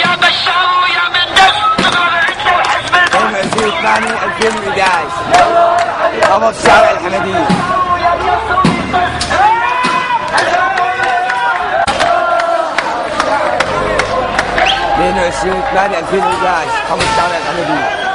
يا بشار ويا مندس يوم 20 2011 قمر شارع الحمدية اثنين وعشرين ثمانية 2011 قمر شارع الحمدية